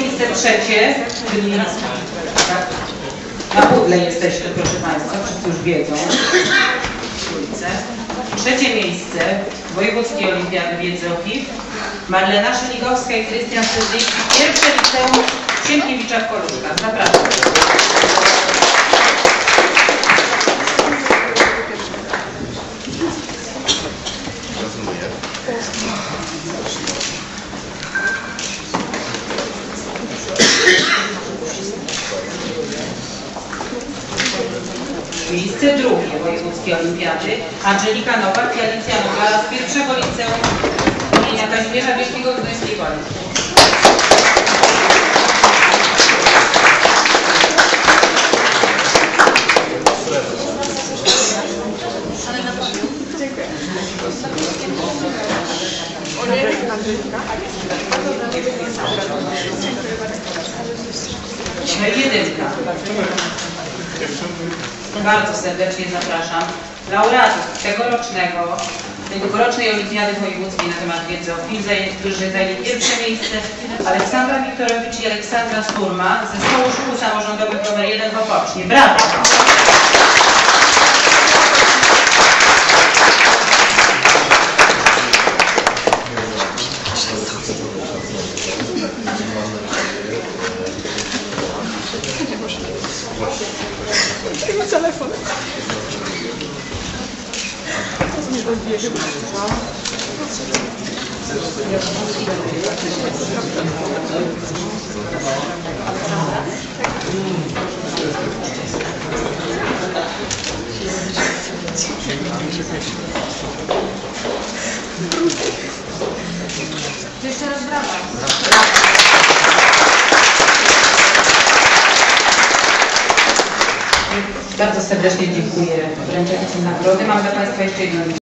Miejsce trzecie, czyli na pudle jesteśmy, proszę Państwa, wszyscy już wiedzą. Trzecie miejsce Wojewódzkiej Olimpiady Wiedzy o HIV. Marlena Szyligowska i Krystian Szczerzyński. Pierwsze liceum Sienkiewicza w Koluszkach. Zapraszam. Miejsce drugie Wojewódzkiej Olimpiady. Angelika Nowak i Alicja Nowala z pierwszego liceum imienia Kazimierza Wielkiego w jedynka. Bardzo serdecznie zapraszam laureatów tegorocznego, tegorocznej Olimpiady Wojewódzkiej na temat wiedzy o zaj- którzy zajęli pierwsze miejsce Aleksandra Wiktorowicz i Aleksandra Sturma z Zespołu Szkół Samorządowych nr 1 w Opocznie. Brawo! Telefon. Jeszcze raz brawa. Bardzo serdecznie dziękuję wręczającym nagrody. Mam dla Państwa jeszcze